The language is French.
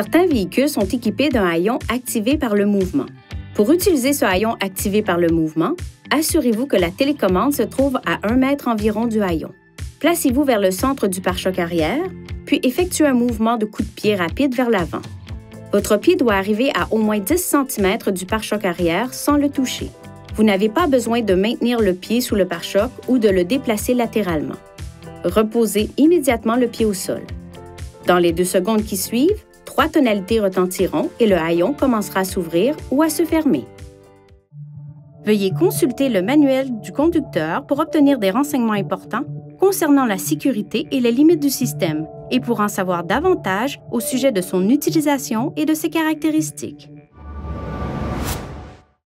Certains véhicules sont équipés d'un haillon activé par le mouvement. Pour utiliser ce haillon activé par le mouvement, assurez-vous que la télécommande se trouve à 1 mètre environ du haillon. Placez-vous vers le centre du pare-choc arrière, puis effectuez un mouvement de coup de pied rapide vers l'avant. Votre pied doit arriver à au moins 10 cm du pare-choc arrière sans le toucher. Vous n'avez pas besoin de maintenir le pied sous le pare-choc ou de le déplacer latéralement. Reposez immédiatement le pied au sol. Dans les deux secondes qui suivent, trois tonalités retentiront et le haillon commencera à s'ouvrir ou à se fermer. Veuillez consulter le manuel du conducteur pour obtenir des renseignements importants concernant la sécurité et les limites du système et pour en savoir davantage au sujet de son utilisation et de ses caractéristiques.